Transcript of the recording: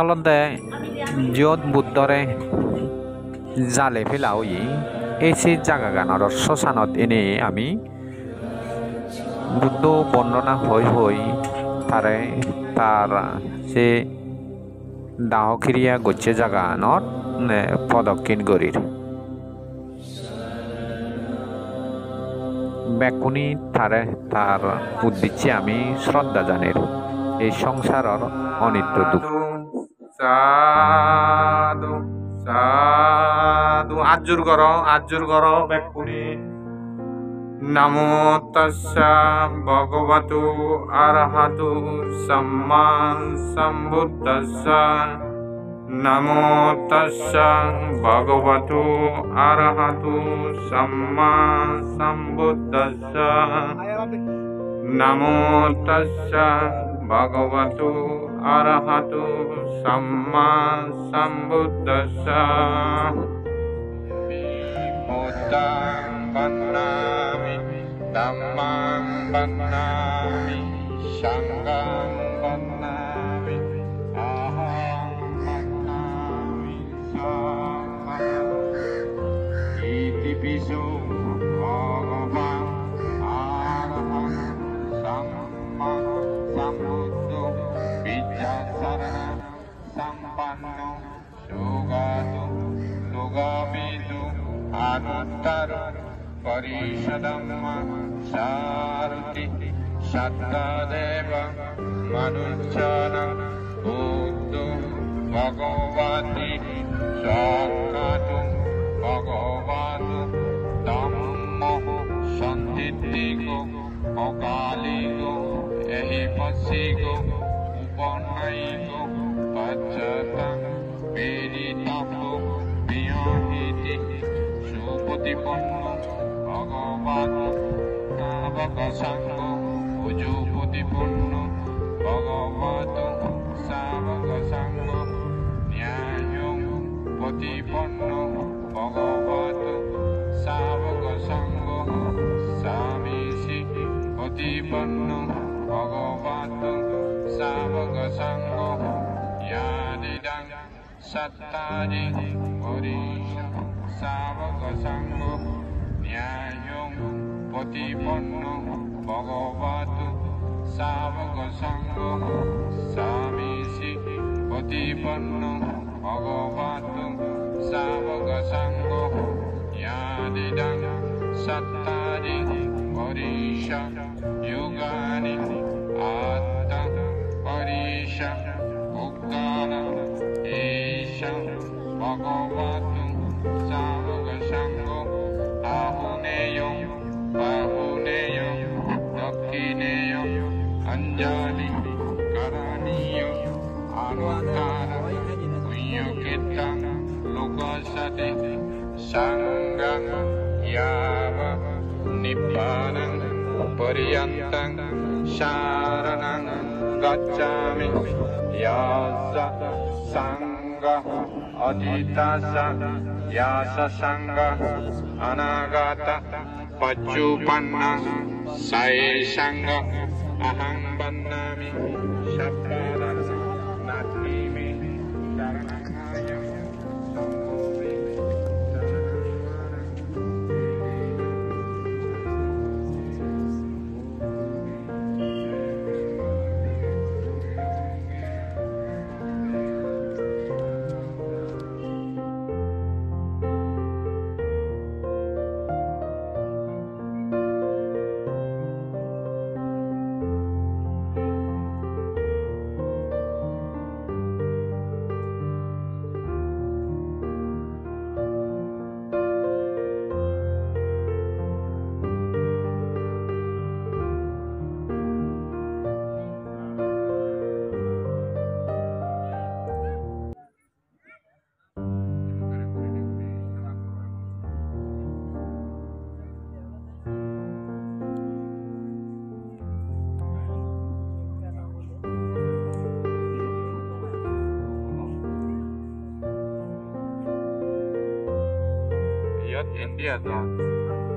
olode য'ত বুদ্ধৰে জালে পেলাওই এই সেই জাগাগানৰ শ্মশানত এনে আমি বুদ্ধ বৰ্ণনা হৈ হৈ তাৰে তাৰ সে দাহক্ৰিয়া গচ্ছে জাগানত পদক্ষিণ গরির বেকুনি তারে তার উদ্দেশ্যে আমি শ্রদ্ধা জানের এই সংসারর অনিত্য দুঃখ। সাধু সাধু আজুর কর আজুর কর বেকুনি নমো তস্যা ভগবতু আরহাতু সম্মা সম্বুদ্ধস্যা নমো তস্যা ভগবতু আরহাতু সম্মা সম্বুদ্ধস্যা নমো তস্যা භගවතු අරහතු සම්මා සම්බුද්දස්සා. බුද්ධං වන්නාමි ධම්මං වන්නාමි සංඝං වන්නාමි. সম্বুদ্ধ বিদ্যাসরণ সম্পন্ন সুগাতু সুগামিতু আনুত্তর পরিষদম্ম সারুতি সত্যদেব মনুষ্যন বুদ্ধ ভগবতী পশিগো উপনয়িগো পচ্ছতং বেদিতঙ্গো বিয়হিতি সুপতিপন্ন ভগবান নাবক সঙ্গ উজুপতিপন্ন ভগবত শাবক সঙ্গ ন্যায় প্রতিপন্ন ভগবত শাবক সঙ্গ স্বামীষি Sattva Savaka Sangho Yadidang Sattadi Orisha Savaka Sangho Nyayong Potiponno Bhagavatu Savaka Sangho Samisi Potiponno Bhagavatu Savaka Sangho Yadidang Sattadi Orisha Chittang Lokasati Sangam Yama Nibbanam Pariyantam Sharanam Gacchami Yasa Sangha Aditasa Yasa Sangha Anagata Pachupanna Sai Sangha Aham Indian Indian dance.